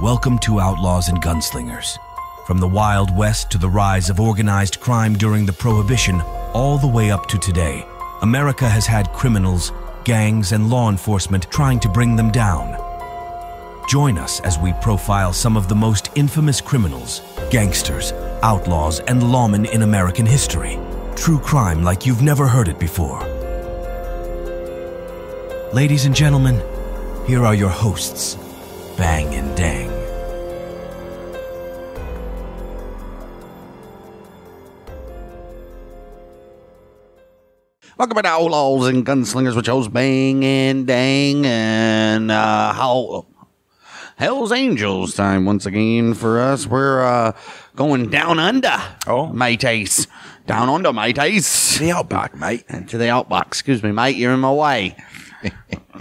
Welcome to Outlaws and Gunslingers. From the Wild West to the rise of organized crime during the Prohibition, all the way up to today, America has had criminals, gangs, and law enforcement trying to bring them down. Join us as we profile some of the most infamous criminals, gangsters, outlaws, and lawmen in American history. True crime like you've never heard it before. Ladies and gentlemen, here are your hosts, Bang and Dang. Welcome back to Outlaws and Gunslingers with yours Bang and Dang and uh, how Hell's Angels time once again for us. We're uh, going down under. Oh. mateys, down under, mateys. The Outback, mate. To the outback. Excuse me, mate. You're in my way.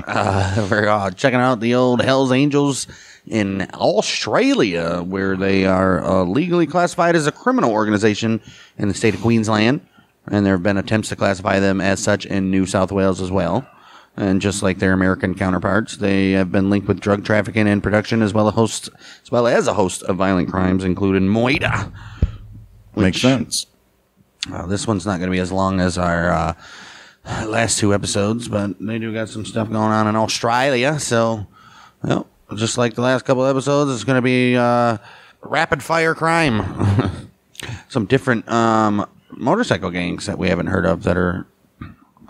uh, we're uh, checking out the old Hell's Angels in Australia, where they are uh, legally classified as a criminal organization in the state of Queensland. And there have been attempts to classify them as such in New South Wales as well. And just like their American counterparts, they have been linked with drug trafficking and production, as well as host, as well as a host of violent crimes, including Moida. Makes sense. Uh, this one's not going to be as long as our uh, last two episodes, but they do got some stuff going on in Australia. So, well, just like the last couple episodes, it's going to be uh, rapid fire crime. some different um, motorcycle gangs that we haven't heard of that are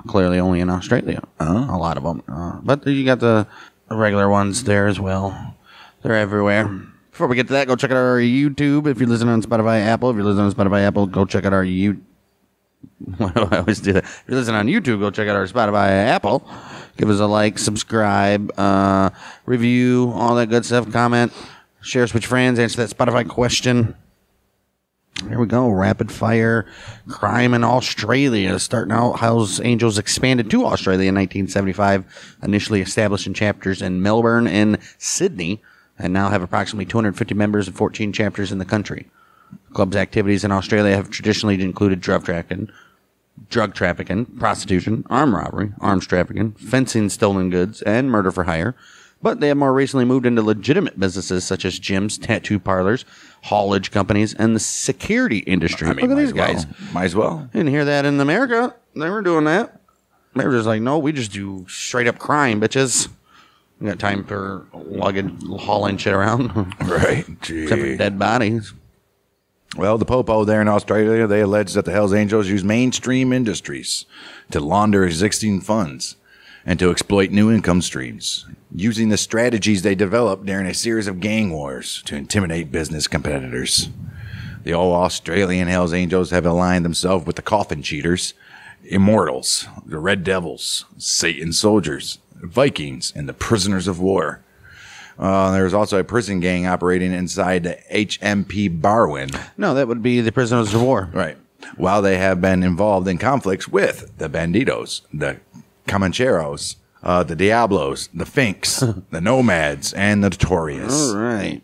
clearly only in Australia. A lot of them. Uh, but you got the regular ones there as well. They're everywhere. Before we get to that, go check out our YouTube. If you're listening on Spotify, Apple. If you're listening on Spotify, Apple, go check out our YouTube. Why do I always do that? If you're listening on YouTube, go check out our Spotify, Apple. Give us a like, subscribe, uh, review, all that good stuff. Comment, share us with your friends, answer that Spotify question. There we go. Rapid fire crime in Australia. Starting out, Hell's Angels expanded to Australia in 1975, initially established in chapters in Melbourne and Sydney, and now have approximately 250 members and 14 chapters in the country. The club's activities in Australia have traditionally included drug trafficking, drug trafficking, prostitution, armed robbery, arms trafficking, fencing stolen goods, and murder for hire. But they have more recently moved into legitimate businesses such as gyms, tattoo parlors, haulage companies, and the security industry. I mean, Look at these as well. guys. Might as well. Didn't hear that in America. They were doing that. They were just like, no, we just do straight up crime, bitches. We got time for lugging, hauling shit around, Right. except for dead bodies. Well, the Popo there in Australia, they allege that the Hells Angels use mainstream industries to launder existing funds and to exploit new income streams, using the strategies they developed during a series of gang wars to intimidate business competitors. The all Australian Hells Angels have aligned themselves with the Coffin Cheaters, Immortals, the Red Devils, Satan Soldiers, Vikings, and the Prisoners of War. Uh, there's also a prison gang operating inside the HMP Barwon. No, that would be the prisoners of war. Right. While they have been involved in conflicts with the Bandidos, the Comancheros, uh, the Diablos, the Finks, the Nomads, and the Notorious. All right.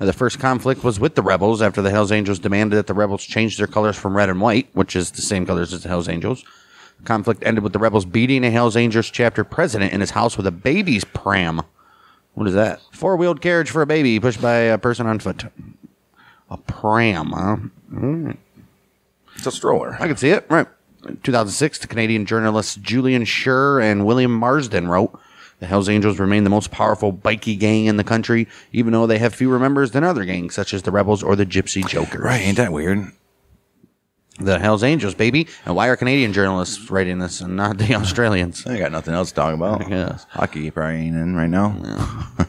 Uh, The first conflict was with the rebels after the Hells Angels demanded that the rebels change their colors from red and white, which is the same colors as the Hells Angels. The conflict ended with the rebels beating a Hells Angels chapter president in his house with a baby's pram. What is that? Four wheeled carriage for a baby pushed by a person on foot. A pram, huh? It's a stroller. I can see it. Right. In 2006, the Canadian journalists Julian Sher and William Marsden wrote, the Hells Angels remain the most powerful bikie gang in the country, even though they have fewer members than other gangs, such as the Rebels or the Gypsy Joker. Right, ain't that weird? The Hells Angels, baby. And why are Canadian journalists writing this and not the Australians? I got nothing else to talk about. guess. Hockey probably ain't in right now.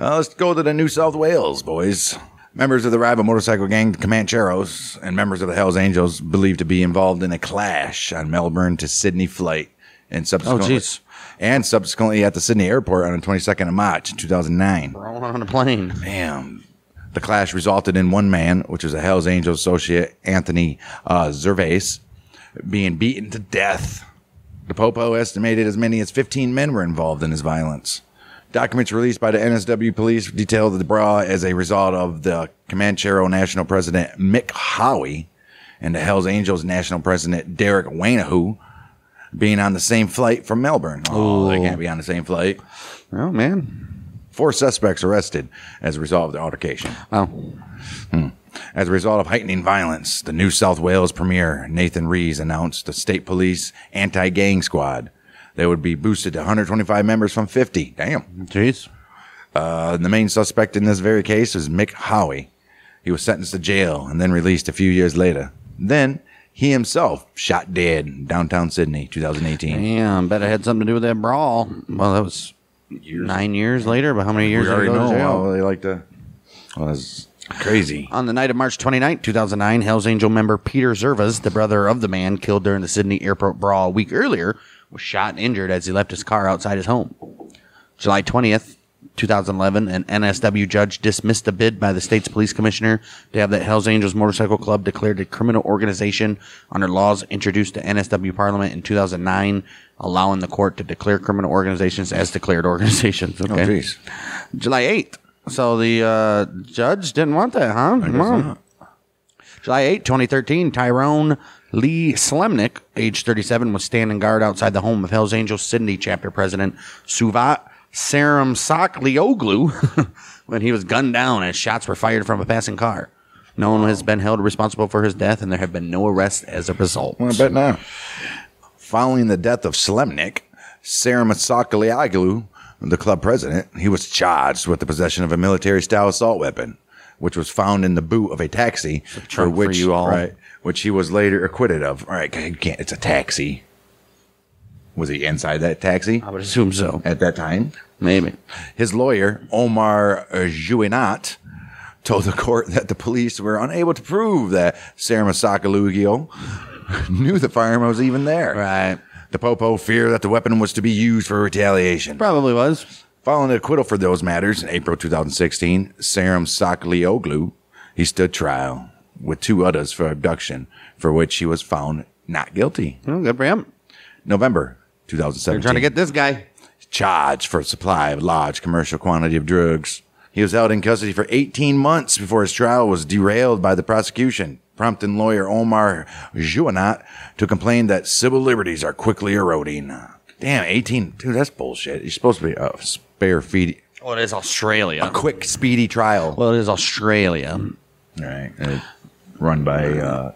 Uh, let's go to the New South Wales, boys. Members of the rival motorcycle gang, the Comancheros, and members of the Hells Angels believed to be involved in a clash on Melbourne to Sydney flight, and subsequently, jeez. and subsequently at the Sydney airport on the 22nd of March, 2009. We're on a plane. Damn. The clash resulted in one man, which was a Hells Angels associate, Anthony uh, Zervas, being beaten to death. The Popo estimated as many as 15 men were involved in his violence. Documents released by the NSW police detailed the brawl as a result of the Comanchero National President Mick Hawi and the Hells Angels National President Derek Wainohu being on the same flight from Melbourne. Oh, they can't be on the same flight. Oh, man. Four suspects arrested as a result of the altercation. Oh, As a result of heightening violence, the New South Wales Premier, Nathan Rees, announced the state police anti gang squad. They would be boosted to 125 members from 50. Damn. jeez. Uh, the main suspect in this very case is Mick Hawi. He was sentenced to jail and then released a few years later. Then he himself shot dead in downtown Sydney, 2018. Damn, I bet it had something to do with that brawl. Well, that was nine years later, but how many years we already know jail? they like to. Well, that's crazy. On the night of March 29, 2009, Hells Angel member Peter Zervas, the brother of the man killed during the Sydney airport brawl a week earlier, was shot and injured as he left his car outside his home. July 20th, 2011, an NSW judge dismissed a bid by the state's police commissioner to have the Hells Angels Motorcycle Club declared a criminal organization under laws introduced to NSW Parliament in 2009, allowing the court to declare criminal organizations as declared organizations. Oh, Okay. July 8th. So the uh, judge didn't want that, huh? July 8, 2013, Tyrone Lee Slemnick, age 37, was standing guard outside the home of Hells Angels Sydney chapter president Suvat Saram Saklioglu when he was gunned down as shots were fired from a passing car. No one has been held responsible for his death, and there have been no arrests as a result. Well, I bet now. Following the death of Slemnik, Saramasakaliaglu, the club president, he was charged with the possession of a military-style assault weapon, which was found in the boot of a taxi, for trunk for which you all. right, which he was later acquitted of. All right, can't. It's a taxi. Was he inside that taxi I would assume so. at that time? Maybe. His lawyer, Omar Juweinat, told the court that the police were unable to prove that Saramasakaliaglu knew the firearm was even there. Right. The Popo feared that the weapon was to be used for retaliation. Probably was. Following the acquittal for those matters in April 2016, Saram Saklioglu, he stood trial with two others for abduction, for which he was found not guilty. Well, good for him. November 2017. They're trying to get this guy. charged for supply of large commercial quantity of drugs. He was held in custody for 18 months before his trial was derailed by the prosecution, prompting lawyer Omar Juweinat to complain that civil liberties are quickly eroding. Damn, 18. Dude, that's bullshit. You're supposed to be a spare feed, Well, it is Australia. a quick, speedy trial. Well, it is Australia. right. Run by uh,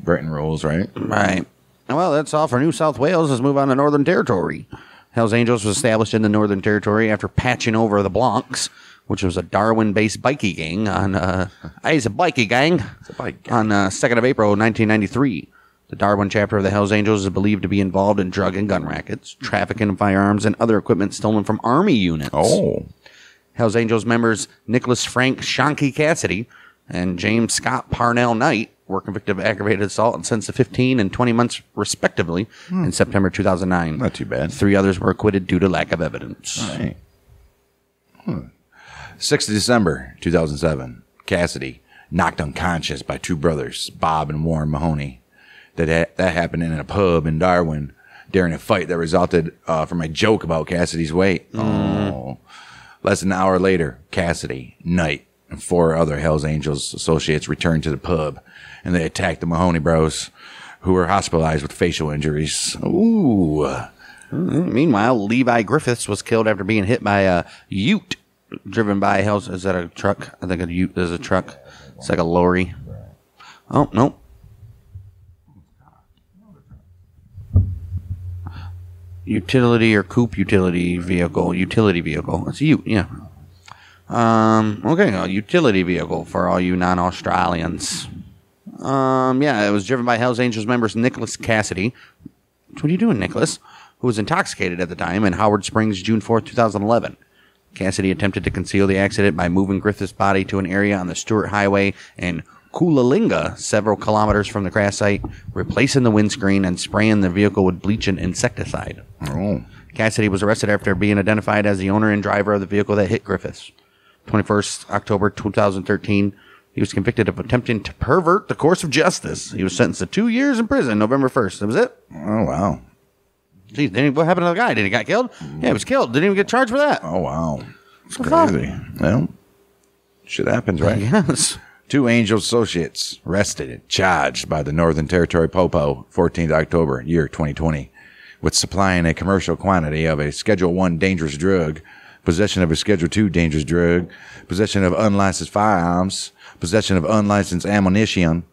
Britain rules, right? Right. Well, that's all for New South Wales. Let's move on to Northern Territory. Hells Angels was established in the Northern Territory after patching over the Blancs, which was a Darwin-based bikie gang on. Uh, hey, it's a bikie gang. It's a bike gang. On uh, 2nd of April, 1993. The Darwin chapter of the Hells Angels is believed to be involved in drug and gun rackets, trafficking of firearms, and other equipment stolen from Army units. Oh. Hells Angels members Nicholas Frank Shonky Cassidy and James Scott Parnell Knight were convicted of aggravated assault and sentenced to 15 and 20 months, respectively, in September 2009. Not too bad. Three others were acquitted due to lack of evidence. Right. Hmm. 6th of December 2007, Cassidy knocked unconscious by two brothers, Bob and Warren Mahoney. That ha- that happened in a pub in Darwin during a fight that resulted uh, from a joke about Cassidy's weight. Oh. Less than an hour later, Cassidy, Knight, and four other Hells Angels associates returned to the pub, and they attacked the Mahoney Bros, who were hospitalized with facial injuries. Ooh. Mm-hmm. Meanwhile, Levi Griffiths was killed after being hit by a ute driven by Hells. Is that a truck? I think a ute is a truck. It's like a lorry. Oh, no. Utility or coupe utility vehicle. Utility vehicle. It's a ute, yeah. Um, okay, a utility vehicle for all you non Australians. Um, yeah, it was driven by Hells Angels members Nicholas Cassidy. What are you doing, Nicholas? Who was intoxicated at the time in Howard Springs, June 4th, 2011. Cassidy attempted to conceal the accident by moving Griffith's body to an area on the Stuart Highway in Coolalinga, several kilometers from the crash site, replacing the windscreen and spraying the vehicle with bleach and insecticide. Oh. Cassidy was arrested after being identified as the owner and driver of the vehicle that hit Griffiths. 21st October 2013, he was convicted of attempting to pervert the course of justice. He was sentenced to two years in prison November 1st. That was it. Oh, wow. Geez, didn't, what happened to the guy? Did he get killed? Yeah, he was killed. Didn't even get charged for that. Oh wow, it's the crazy. Well, shit happens, right? Yes. Two Angel associates arrested and charged by the Northern Territory Popo, 14th October, year 2020, with supplying a commercial quantity of a Schedule One dangerous drug possession of a Schedule II dangerous drug, possession of unlicensed firearms, possession of unlicensed ammunition,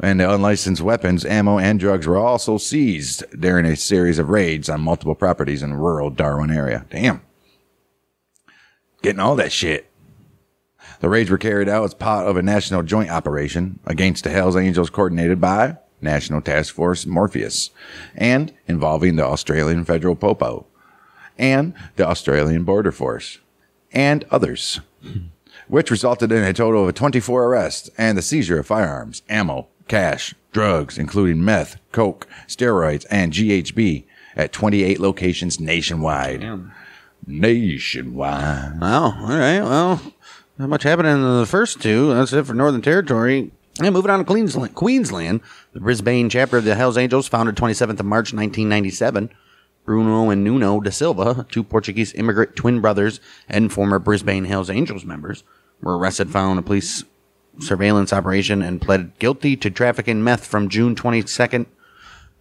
and the unlicensed weapons, ammo, and drugs were also seized during a series of raids on multiple properties in rural Darwin area. Damn. Getting all that shit. The raids were carried out as part of a national joint operation against the Hells Angels coordinated by National Task Force Morpheus and involving the Australian Federal Popo and the Australian Border Force and others, which resulted in a total of 24 arrests and the seizure of firearms, ammo, cash, drugs, including meth, coke, steroids, and GHB at 28 locations nationwide. Nationwide. Wow. All right. Well, not much happening in the first two. That's it for Northern Territory. And moving on to Queensland, Queensland, the Brisbane chapter of the Hells Angels, founded 27th of March 1997. Bruno and Nuno da Silva, two Portuguese immigrant twin brothers and former Brisbane Hells Angels members, were arrested following a police surveillance operation and pled guilty to trafficking meth from June 22nd,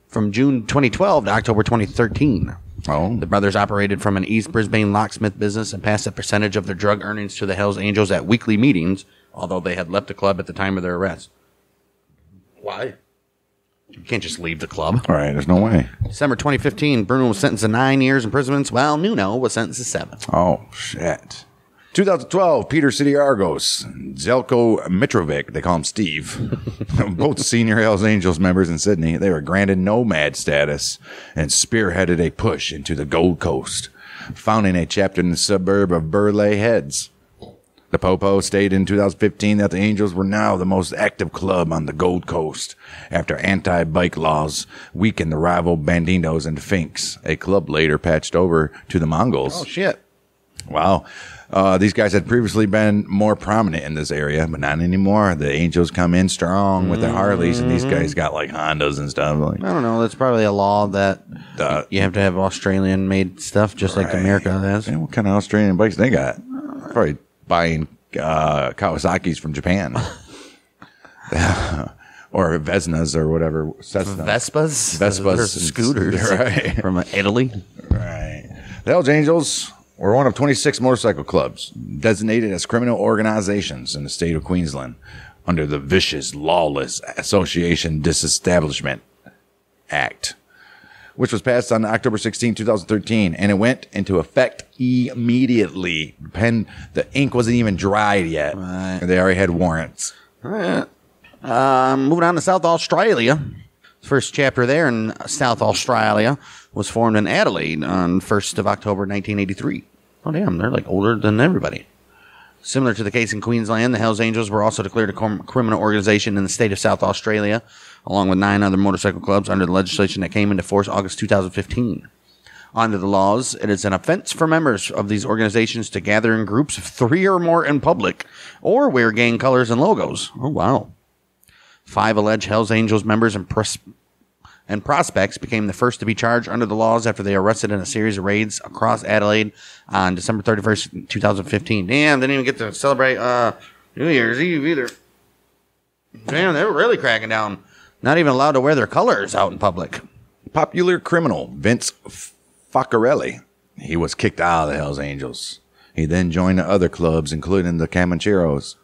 from June 2012 to October 2013. Oh. The brothers operated from an East Brisbane locksmith business and passed a percentage of their drug earnings to the Hells Angels at weekly meetings, although they had left the club at the time of their arrest. Why? You can't just leave the club. All right, there's no way. December 2015, Bruno was sentenced to nine years imprisonment, while Nuno was sentenced to seven. Oh, shit. 2012, Peter City Argos, Zelko Mitrovic, they call him Steve, both senior Hells Angels members in Sydney, they were granted nomad status and spearheaded a push into the Gold Coast, founding a chapter in the suburb of Burleigh Heads. The Popo stated in 2015 that the Angels were now the most active club on the Gold Coast after anti-bike laws weakened the rival Bandidos and Finks, a club later patched over to the Mongols. Oh, shit. Wow. Uh, these guys had previously been more prominent in this area, but not anymore. The Angels come in strong with their Harleys, and these guys got like Hondas and stuff. Like, I don't know. That's probably a law that Uh, you have to have Australian made stuff, just like America has. Man, what kind of Australian bikes they got? Probably buying uh, Kawasaki's from Japan. or Vesnas or whatever. Cessna. Vespas? Vespas They're and- scooters right. from Italy. Right. The Hells Angels were one of 26 motorcycle clubs designated as criminal organizations in the state of Queensland under the Vicious Lawless Association Disestablishment Act, which was passed on October 16, 2013, and it went into effect immediately. Pen, the ink wasn't even dried yet. Right. They already had warrants. Um, moving on to South Australia. First chapter there in South Australia was formed in Adelaide on 1st of October 1983. Oh, damn, they're like older than everybody. Similar to the case in Queensland, the Hells Angels were also declared a criminal organization in the state of South Australia, along with nine other motorcycle clubs under the legislation that came into force August 2015. Under the laws, it is an offense for members of these organizations to gather in groups of three or more in public or wear gang colors and logos. Oh, wow. Five alleged Hells Angels members and, pros- and prospects became the first to be charged under the laws after they arrested in a series of raids across Adelaide on December 31st, 2015. Damn, didn't even get to celebrate uh, New Year's Eve either. Damn, they were really cracking down. Not even allowed to wear their colors out in public. Popular criminal Vince Focarelli. He was kicked out of the Hells Angels. He then joined the other clubs, including the Comancheros.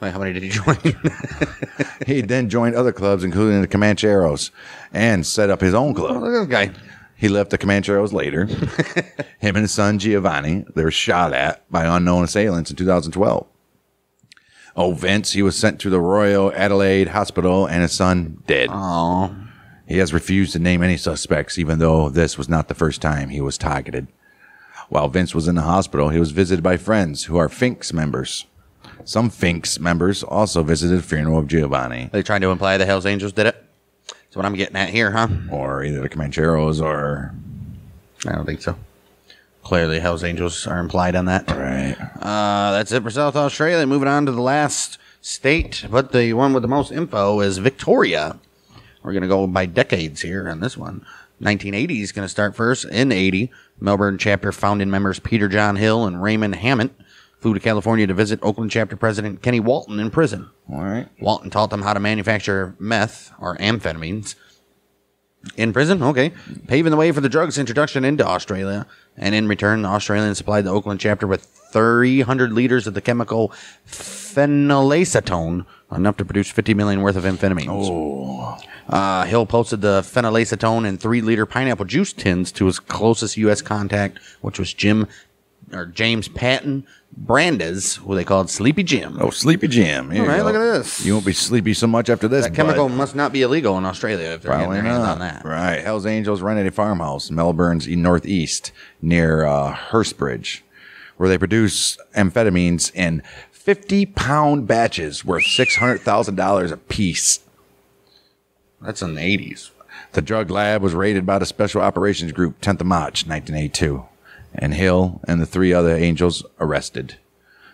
Wait, how many did he join? He then joined other clubs, including the Comancheros, and set up his own club. Oh, look at this guy. He left the Comancheros later. Him and his son Giovanni, they were shot at by unknown assailants in 2012. Oh, Vince, he was sent to the Royal Adelaide Hospital and his son dead. Oh, He has refused to name any suspects, even though this was not the first time he was targeted. While Vince was in the hospital, he was visited by friends who are Finks members. Some Finks members also visited the funeral of Giovanni, they trying to imply the Hells Angels did it. That's what I'm getting at here, huh? or either the Comancheros or. I don't think so. Clearly, Hells Angels are implied on that. Right. Uh, that's it for South Australia. Moving on to the last state, but the one with the most info is Victoria. We're going to go by decades here on this one. 1980 is going to start first. In 80, Melbourne chapter founding members Peter John Hill and Raymond Hammond flew to California to visit Oakland chapter president Kenny Walton in prison. All right. Walton taught them how to manufacture meth or amphetamines In prison, okay, paving the way for the drugs introduction into Australia, and in return, the Australians supplied the Oakland chapter with 300 liters of the chemical phenylacetone, enough to produce 50 million worth of amphetamines. Oh. Uh, Hill posted the phenylacetone in three-liter pineapple juice tins to his closest U.S. contact, which was Jim or James Patton Brandes, who they called Sleepy Jim. Oh, Sleepy Jim. Here All you go. look at this. You won't be sleepy so much after this. that chemical bud. must not be illegal in Australia if they're Probably getting their hands not. on that. Right. Hell's Angels rented a farmhouse, in Melbourne's northeast, near uh, Hurstbridge, where they produce amphetamines in 50 pound batches worth $600,000 a piece. That's in the 80s. The drug lab was raided by the Special Operations Group 10th of March, 1982, and Hill and the three other angels arrested.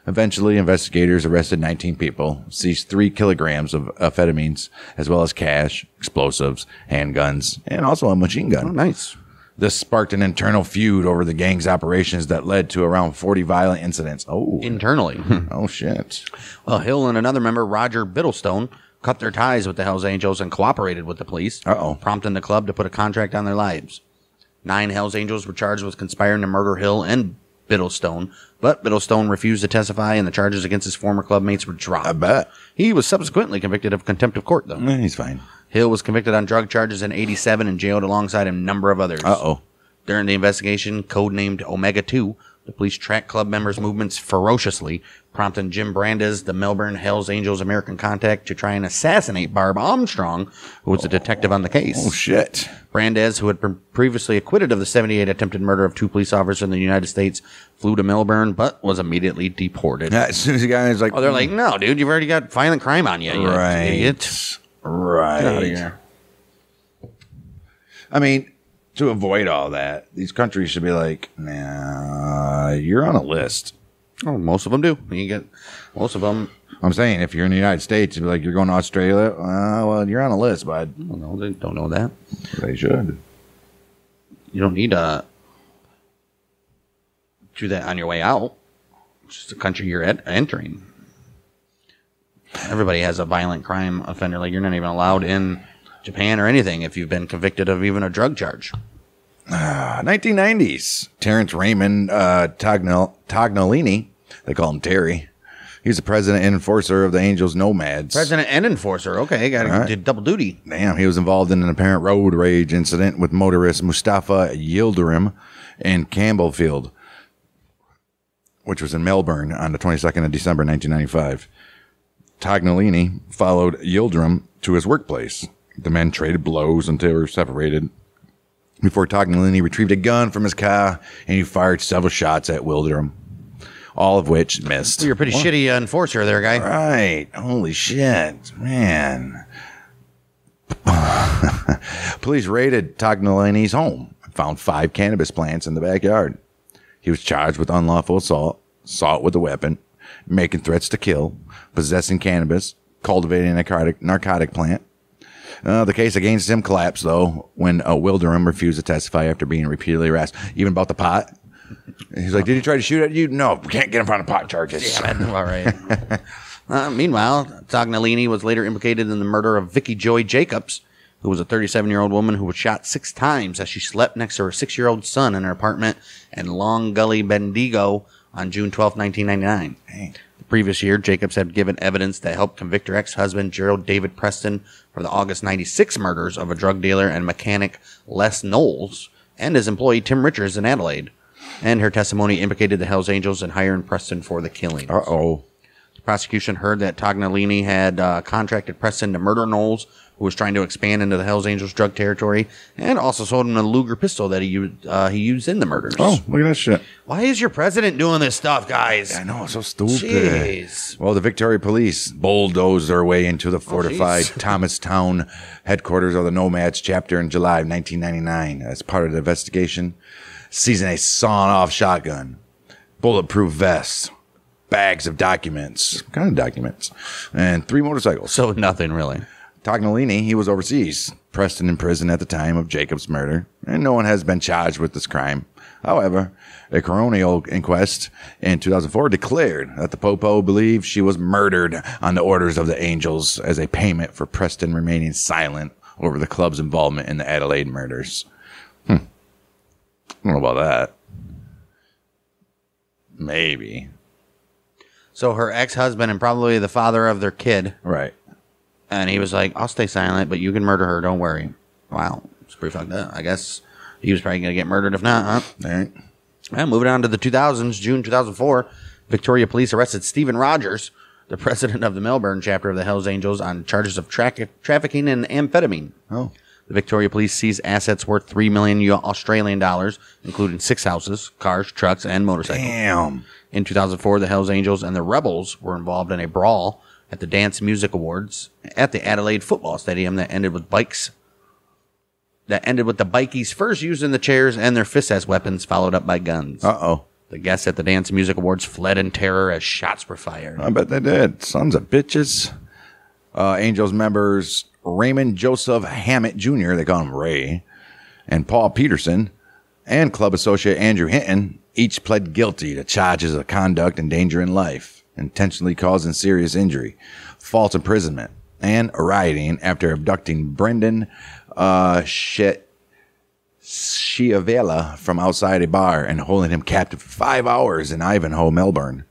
Eventually, investigators arrested 19 people, seized three kilograms of amphetamines, as well as cash, explosives, handguns, and also a machine gun. Oh, nice. This sparked an internal feud over the gang's operations that led to around 40 violent incidents. Oh, Internally. oh shit. well, Hill and another member, Roger Biddlestone, cut their ties with the Hells Angels and cooperated with the police, Uh-oh. prompting the club to put a contract on their lives. Nine Hells Angels were charged with conspiring to murder Hill and Biddlestone, but Biddlestone refused to testify and the charges against his former clubmates were dropped. I bet. He was subsequently convicted of contempt of court, though. Eh, he's fine. Hill was convicted on drug charges in 87 and jailed alongside a number of others. Uh oh. During the investigation, codenamed Omega 2, the police tracked club members' movements ferociously, prompting Jim Brandes, the Melbourne Hells Angels American contact, to try and assassinate Barb Armstrong, who was a detective on the case. Oh shit. Brandes, who had been previously acquitted of the 78 attempted murder of two police officers in the United States, flew to Melbourne but was immediately deported. Yeah, as soon as the guy guy's like, Oh, they're like, mm. no, dude, you've already got violent crime on you, you right, idiot. right. Get out of here. I mean, to avoid all that, these countries should be like, nah, you're on a list. Oh, most of them do. You get most of them. I'm saying if you're in the United States, you'd be like, you're going to Australia. Uh, well, you're on a list, bud. I don't. They don't know that. They should. You don't need to do that on your way out. It's just the country you're at, entering. Everybody has a violent crime offender. Like you're not even allowed in Japan or anything if you've been convicted of even a drug charge. Uh, 1990s. Terrence Raymond uh, Tognol- Tognolini, they call him Terry. He's the president and enforcer of the Angels Nomads. President and enforcer. Okay, got All right. did double duty. Damn, he was involved in an apparent road rage incident with motorist Mustafa Yildirim in Campbellfield, which was in Melbourne on the 22nd of December 1995. Tognolini followed Yildirim to his workplace. The men traded blows until they were separated. Before Tognolini retrieved a gun from his car and he fired several shots at Yildirim, all of which missed. You're a pretty shitty uh, enforcer there, guy. Right. Holy shit, man. Police raided Tognolini's home and found five cannabis plants in the backyard. He was charged with unlawful assault, assault with a weapon, making threats to kill, possessing cannabis, cultivating a narcotic, narcotic plant. Uh, the case against him collapsed, though, when uh, Wilderham refused to testify after being repeatedly harassed, even about the pot. He's like, Did he try to shoot at you? No, we can't get him on the pot charges. All right. uh, meanwhile, Tognolini was later implicated in the murder of Vicky Joy Jacobs, who was a 37 year old woman who was shot six times as she slept next to her six year old son in her apartment in Long Gully, Bendigo on June 12, 1999. The previous year, Jacobs had given evidence that helped convict her ex husband, Gerald David Preston, for the August 96 murders of a drug dealer and mechanic Les Knowles and his employee Tim Richards in Adelaide. And her testimony implicated the Hells Angels and hiring Preston for the killings. Uh oh. The prosecution heard that Tognolini had uh, contracted Preston to murder Knowles, who was trying to expand into the Hells Angels drug territory, and also sold him a Luger pistol that he used, uh, he used in the murders. Oh, look at that shit. Why is your president doing this stuff, guys? I know, it's so stupid. Jeez. Well, the Victoria Police bulldozed their way into the fortified jeez. Thomastown headquarters of the Nomads chapter in July of 1999 as part of the investigation, seizing a sawn-off shotgun, bulletproof vests, bags of documents, what kind of documents, and three motorcycles. So nothing really. Tognolini, he was overseas, Preston in prison at the time of Jacob's murder, and no one has been charged with this crime. However, a coronial inquest in 2004 declared that the Popo believed she was murdered on the orders of the angels as a payment for Preston remaining silent over the club's involvement in the Adelaide murders. Hmm. I don't know about that. Maybe. So her ex husband and probably the father of their kid, Right. And he was like, "I'll stay silent, but you can murder her. Don't worry." Wow, it's pretty fucked up. I guess he was probably gonna get murdered if not, huh? All right. And moving on to the 2000s, June 2004, Victoria police arrested Stephen Rogers, the president of the Melbourne chapter of the Hells Angels, on charges of tra- trafficking in amphetamine. Oh. The Victoria police seized assets worth three million Australian dollars, including six houses, cars, trucks, and motorcycles. Damn. In 2004, the Hells Angels and the Rebels were involved in a brawl at the Dance Music Awards at the Adelaide Football Stadium that ended with bikes. That ended with the bikies first using the chairs and their fists as weapons, followed up by guns. Uh oh. The guests at the Dance Music Awards fled in terror as shots were fired. I bet they did. Sons of bitches. Uh, Angels members Raymond Joseph Hammett Jr., they call him Ray, and Paul Peterson, and club associate Andrew Hinton each pled guilty to charges of conduct endangering life, intentionally causing serious injury, false imprisonment, and rioting after abducting Brendan uh, Shit. Chiavella from outside a bar and holding him captive for five hours in Ivanhoe, Melbourne.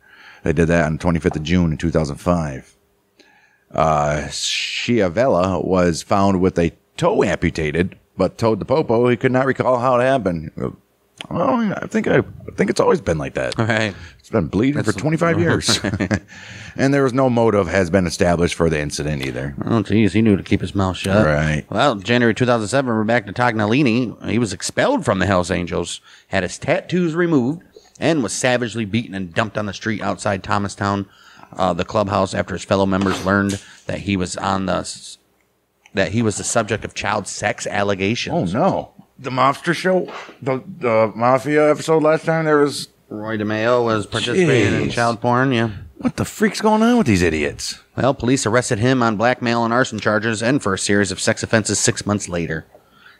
They did that on the 25th of June in 2005. Uh, Chiavella was found with a toe amputated, but told the Popo he could not recall how it happened. Well, I think I, I think it's always been like that. Right. It's been bleeding for 25 years. and there was no motive has been established for the incident either. Oh, geez, he knew to keep his mouth shut. Right. Well, January 2007, we're back to Tognolini. He was expelled from the Hells Angels, had his tattoos removed, and was savagely beaten and dumped on the street outside Thomastown, uh, the clubhouse, after his fellow members learned that he was on the that he was the subject of child sex allegations. Oh no. The mobster show, the, the mafia episode last time, there was Roy DeMeo was participating in Jeez. child porn. Yeah. what the freak's going on with these idiots? Well, police arrested him on blackmail and arson charges and for a series of sex offenses six months later.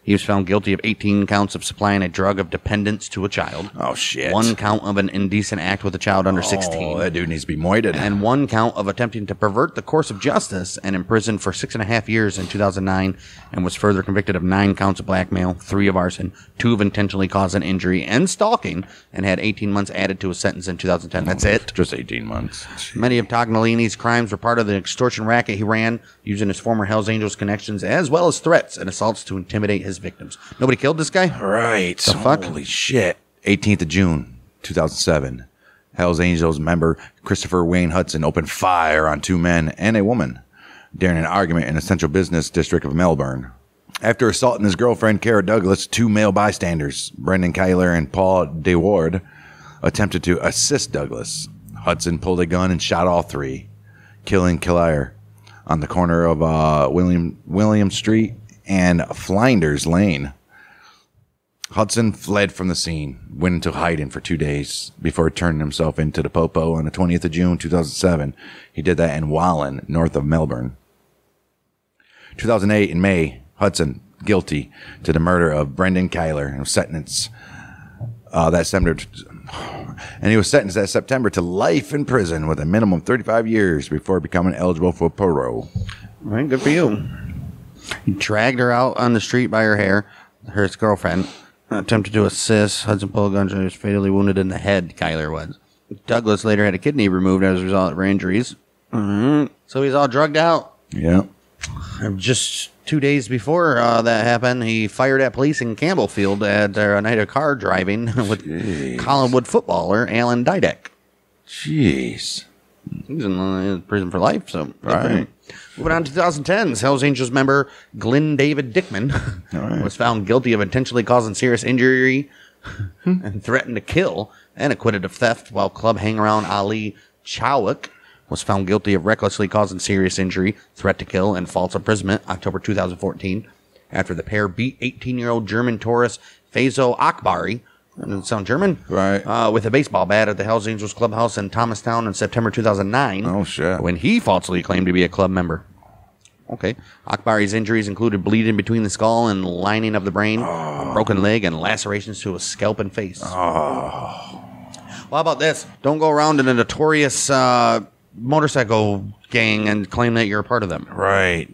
He was found guilty of 18 counts of supplying a drug of dependence to a child, Oh shit! one count of an indecent act with a child under 16, Oh, that dude needs to be moited. and one count of attempting to pervert the course of justice and imprisoned for six and a half years in 2009, and was further convicted of nine counts of blackmail, three of arson, two of intentionally causing injury, and stalking, and had 18 months added to his sentence in 2010. That's it. Just 18 months. Many of Tognolini's crimes were part of the extortion racket he ran, using his former Hells Angels connections as well as threats and assaults to intimidate his victims. Nobody killed this guy? Right. The fuck? Holy shit. 18th of June, 2007. Hell's Angels member Christopher Wayne Hudson opened fire on two men and a woman during an argument in the central business district of Melbourne. After assaulting his girlfriend, Kara Douglas, two male bystanders, Brendan Keilar and Paul de Waard, attempted to assist Douglas. Hudson pulled a gun and shot all three, killing Keilar on the corner of uh, William William Street and Flinders Lane. Hudson fled from the scene, went into hiding for two days before turning himself into the Popo on the 20th of June, 2007. He did that in Wallan, north of Melbourne. 2008, in May, Hudson guilty to the murder of Brendan Keilar and was sentenced uh, that September, and he was sentenced that September to life in prison with a minimum of 35 years before becoming eligible for parole. Right, good for you. He dragged her out on the street by her hair, her girlfriend, attempted to assist. Hudson pulled a gun and was fatally wounded in the head, Keilar was. Douglas later had a kidney removed as a result of her injuries. Mhm. So he's all drugged out. Yeah. Just two days before uh, that happened, he fired at police in Campbellfield at uh, a night of car driving with Collingwood footballer Alan Didak. Jeez. He's in uh, prison for life, so Right. Moving on to 2010's Hells Angels member Glenn David Dickman right. was found guilty of intentionally causing serious injury hmm. and threatened to kill and acquitted of theft, while club hangaround Ali Chowik was found guilty of recklessly causing serious injury, threat to kill, and false imprisonment October 2014 after the pair beat 18-year-old German tourist Faizo Akbari. Doesn't sound German, Right. Uh, with a baseball bat at the Hells Angels clubhouse in Thomastown in September 2009. Oh, shit. When he falsely claimed to be a club member. Okay. Akbari's injuries included bleeding between the skull and lining of the brain, a broken leg, and lacerations to his scalp and face. Well, how about this? Don't go around in a notorious uh, motorcycle gang and claim that you're a part of them. Right.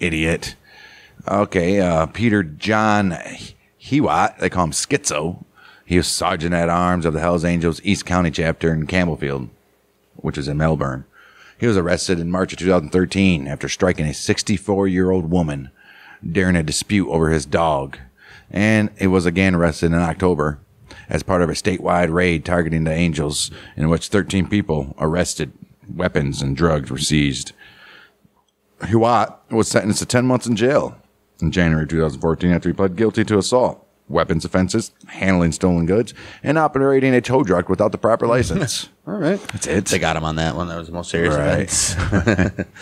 Idiot. Okay, uh, Peter John Hewat, they call him Schizo. He was sergeant at arms of the Hells Angels East County chapter in Campbellfield, which is in Melbourne. He was arrested in March of 2013 after striking a 64 year old woman during a dispute over his dog. And he was again arrested in October as part of a statewide raid targeting the Angels, in which 13 people arrested, weapons and drugs were seized. Hewat was sentenced to 10 months in jail in January 2014 after he pled guilty to assault, weapons offenses, handling stolen goods, and operating a tow truck without the proper license. All right. That's it. They got him on that one. That was the most serious Right. offense.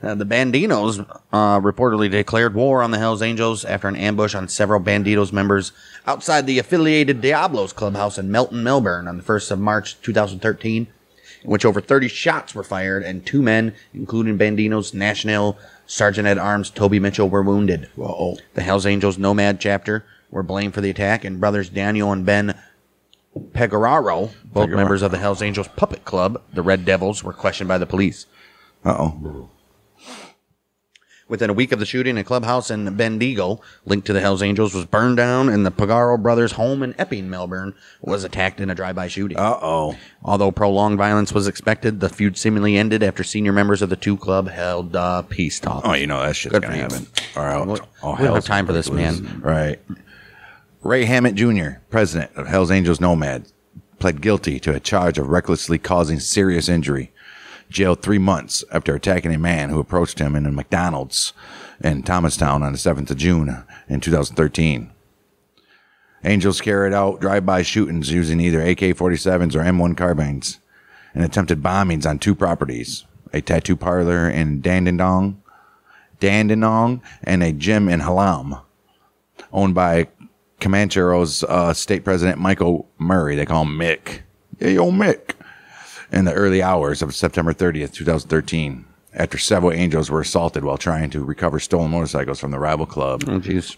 Uh, the Bandidos uh, reportedly declared war on the Hells Angels after an ambush on several Bandidos members outside the affiliated Diablos clubhouse in Melton, Melbourne on the 1st of March 2013, in which over 30 shots were fired and two men, including Bandidos National Sergeant at Arms Toby Mitchell, were wounded. Whoa. The Hells Angels Nomad chapter were blamed for the attack, and brothers Daniel and Ben Pegararo, both members of the Hells Angels Puppet Club, the Red Devils, were questioned by the police. Uh oh. Within a week of the shooting, a clubhouse in Bendigo linked to the Hells Angels was burned down, and the Pagaro brothers' home in Epping, Melbourne, was attacked in a drive-by shooting. Uh oh. Although prolonged violence was expected, the feud seemingly ended after senior members of the two club held uh, peace talks. Oh, you know that shit's Good gonna happen. All right. We- oh, we don't have time for this, man. Right. Ray Hammett Jr., president of Hell's Angels Nomad, pled guilty to a charge of recklessly causing serious injury. Jailed three months after attacking a man who approached him in a McDonald's in Thomastown on the 7th of June in 2013. Angels carried out drive-by shootings using either AK-47s or M1 carbines and attempted bombings on two properties, a tattoo parlor in Dandenong, Dandenong, and a gym in Hallam, owned by Comanchero's uh, state president Michael Murray. They call him Mick. Yeah, yo, Mick. In the early hours of September 30th, 2013, after several Angels were assaulted while trying to recover stolen motorcycles from the rival club. Oh, jeez.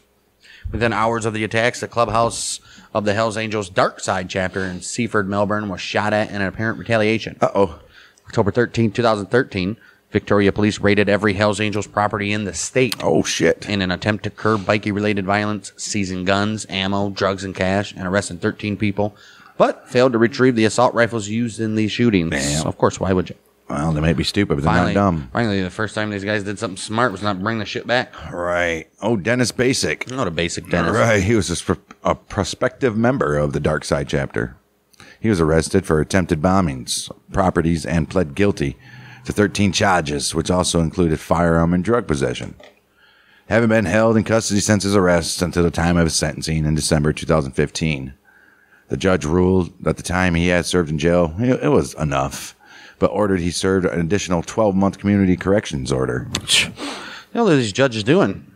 Within hours of the attacks, the clubhouse of the Hells Angels Dark Side chapter in Seaford, Melbourne, was shot at in an apparent retaliation. Uh oh. October 13, 2013, Victoria police raided every Hells Angels property in the state Oh, shit. in an attempt to curb bikie related violence, seizing guns, ammo, drugs, and cash, and arresting 13 people, but failed to retrieve the assault rifles used in these shootings. Damn. Of course, why would you? Well, they may be stupid, but they're Finally, not dumb. finally, the first time these guys did something smart was not bring the shit back. Right. Oh, Dennis Basic. Not a basic Dennis. Right. He was a, a prospective member of the Dark Side chapter. He was arrested for attempted bombings, properties, and pled guilty to 13 charges, which also included firearm and drug possession. Having been held in custody since his arrest until the time of his sentencing in December 2015, the judge ruled that the time he had served in jail it was enough, but ordered he served an additional 12 month community corrections order. Hell are these judges doing?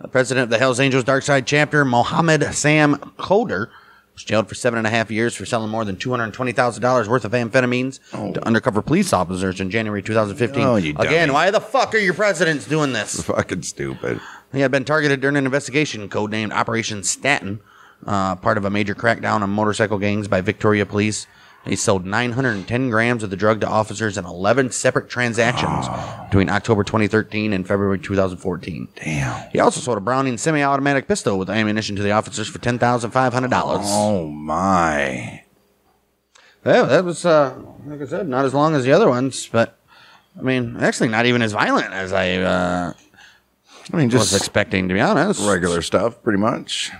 The president of the Hells Angels Dark Side chapter, Mohammed Sam Coder, was jailed for seven and a half years for selling more than $220,000 worth of amphetamines to undercover police officers in January 2015. Oh, you Again, why the fuck are your presidents doing this? Fucking stupid. He had been targeted during an investigation codenamed Operation Staten, uh, part of a major crackdown on motorcycle gangs by Victoria Police. He sold 910 grams of the drug to officers in 11 separate transactions between October 2013 and February 2014. Damn. He also sold a Browning semi-automatic pistol with ammunition to the officers for $10,500. Oh my. Yeah, that was, uh, like I said, not as long as the other ones, but I mean, actually, not even as violent as I uh, I mean, was just expecting, to be honest. regular stuff, pretty much.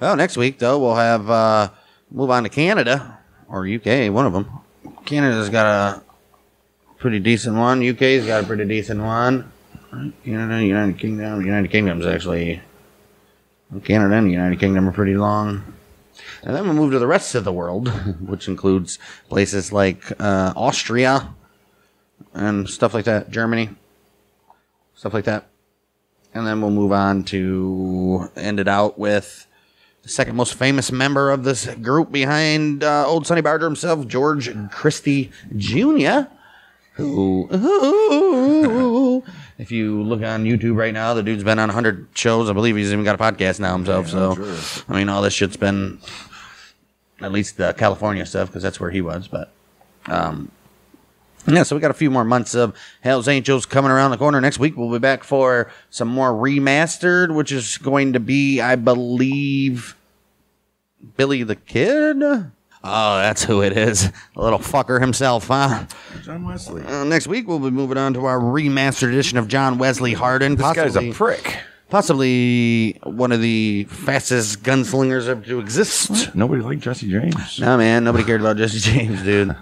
Well, next week though we'll have uh, move on to Canada or UK, one of them. Canada's got a pretty decent one. UK's got a pretty decent one. Canada, United Kingdom, United Kingdom's actually Canada and United Kingdom are pretty long. And then we'll move to the rest of the world, which includes places like uh, Austria and stuff like that, Germany, stuff like that. And then we'll move on to end it out with the second most famous member of this group behind uh, old Sonny Barger himself, George Christie Jr., who, who- if you look on YouTube right now, the dude's been on 100 shows. I believe he's even got a podcast now himself. so, I mean, all this shit's been, at least the California stuff, because that's where he was. But um, Yeah, so we got a few more months of Hell's Angels coming around the corner. Next week we'll be back for some more remastered, which is going to be, I believe, Billy the Kid. Oh, that's who it is. The little fucker himself, huh? John Wesley. Uh, next week we'll be moving on to our remastered edition of John Wesley Hardin. This guy's possibly- a prick. possibly one of the fastest gunslingers ever to exist. Nobody liked Jesse James. No, man, nobody cared about Jesse James, dude.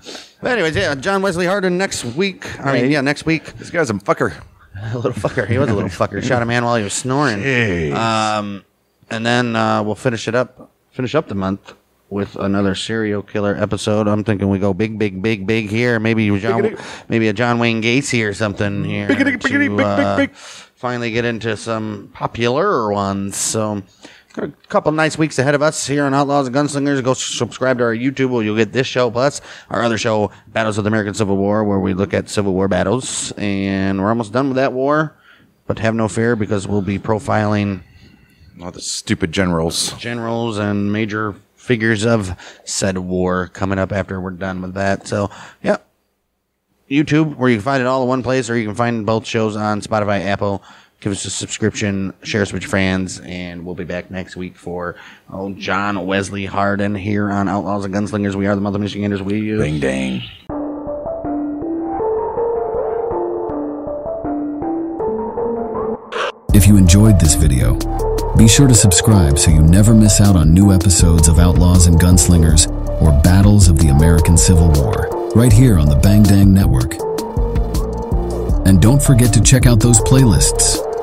But anyways, yeah, John Wesley Hardin next week. I mean, yeah, next week. This guy's a fucker. A little fucker. He was a little fucker. Shot a man while he was snoring. Jeez. Um, and then uh, we'll finish it up. Finish up the month with another serial killer episode. I'm thinking we go big, big, big, big here. Maybe John, maybe a John Wayne Gacy or something here. To, uh. Finally get into some popular ones. So. Got a couple nice weeks ahead of us here on Outlaws and Gunslingers. Go subscribe to our YouTube where you'll get this show plus our other show, Battles of the American Civil War, where we look at Civil War battles. And we're almost done with that war, but have no fear because we'll be profiling All the stupid generals. generals and major figures of said war coming up after we're done with that. So, yeah. YouTube, where you can find it all in one place, or you can find both shows on Spotify, Apple. Give us a subscription, share us with your friends, and we'll be back next week for oh, John Wesley Hardin here on Outlaws and Gunslingers. We are the Mother Michiganders. We you. Bing dang. If you enjoyed this video, be sure to subscribe so you never miss out on new episodes of Outlaws and Gunslingers or Battles of the American Civil War, right here on the Bang Dang Network. And don't forget to check out those playlists.